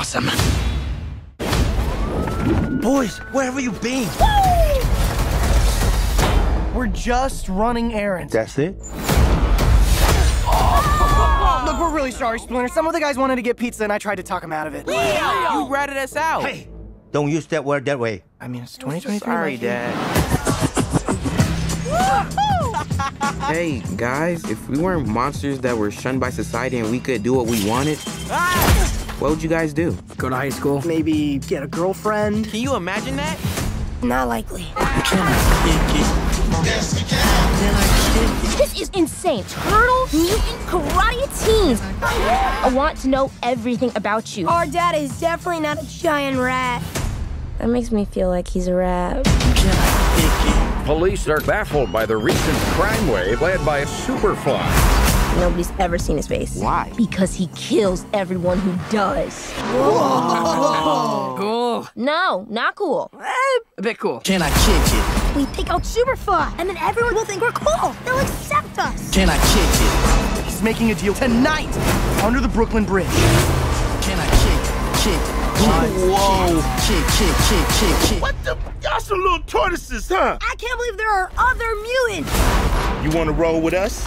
awesome. Boys, where have you been? We're just running errands. That's it? Look, we're really sorry, Splinter. Some of the guys wanted to get pizza, and I tried to talk them out of it. You ratted us out. Hey, don't use that word that way. I mean, it's 2023. Sorry, Mikey. Dad. Hey, guys, if we weren't monsters that were shunned by society and we could do what we wanted, ah! What would you guys do? Go to high school. Maybe get a girlfriend. Can you imagine that? Not likely. This is insane. Turtle, mutant, karate teens. I want to know everything about you. Our dad is definitely not a giant rat. That makes me feel like he's a rat. Police are baffled by the recent crime wave led by a Superfly. Nobody's ever seen his face. Why? Because he kills everyone who does. Whoa! Cool. No, not cool. Eh, a bit cool. Can I kick it? We take out Superfly, and then everyone will think we're cool. They'll accept us. Can I kick it? He's making a deal tonight under the Brooklyn Bridge. Can I kick? Kick. Whoa. Kick, kick, kick, kick, kick. What the? Y'all some little tortoises, huh? I can't believe there are other mutants. You wanna roll with us?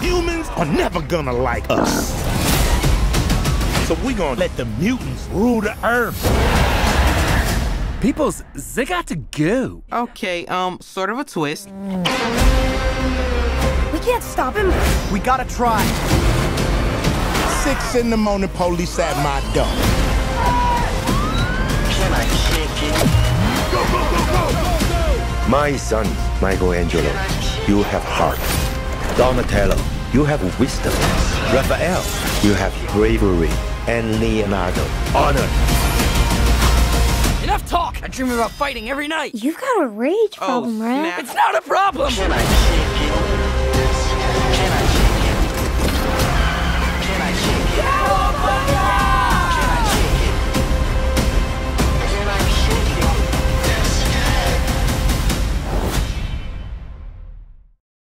Humans are never gonna like us. So we gonna let the mutants rule the earth. Peoples, they got to go. Okay, um, sort of a twist. We can't stop him. We gotta try. Six in the morning, police at my door. My son, Michelangelo, you have heart. Donatello, you have wisdom. Raphael, you have bravery. And Leonardo, honor. Enough talk. I dream about fighting every night. You've got a rage Oh, problem, rat. snap. It's not a problem. Can I kick